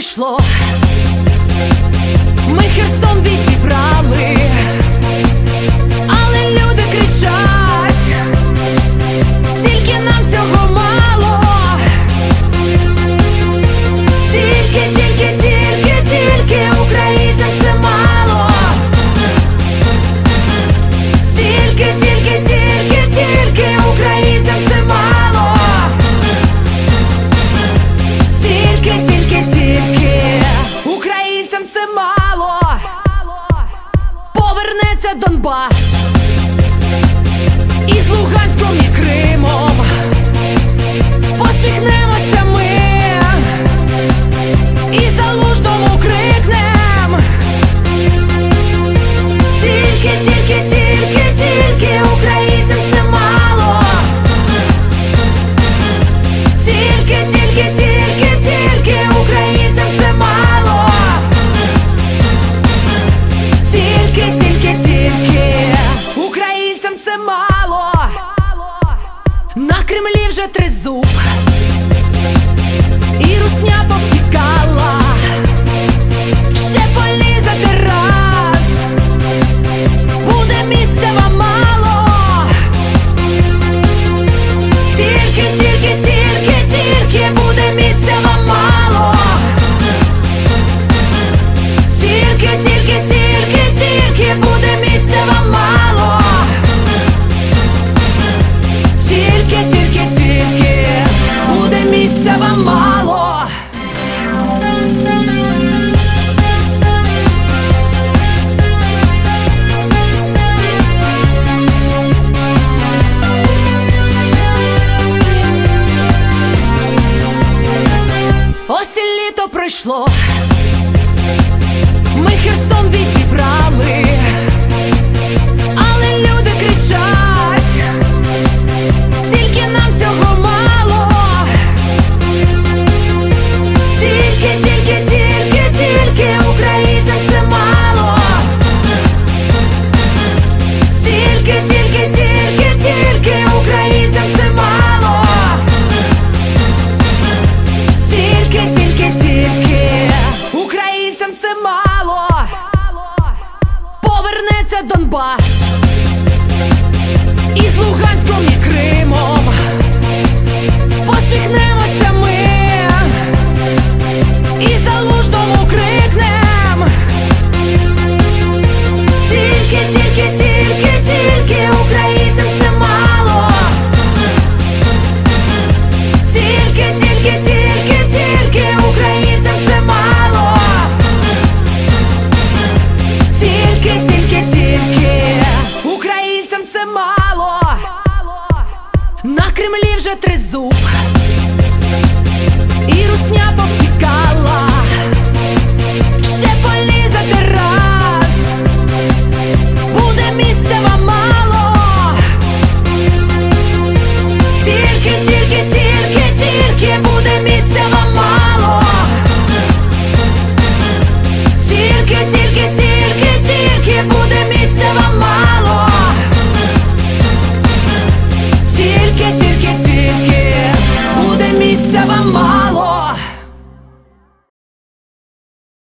пройшло, ми Херсон відібрали. це Донбас. държа трезуб и русня в пройшло, ми Херсон відібрали. это Донбасс вже тризуб і русня повторює.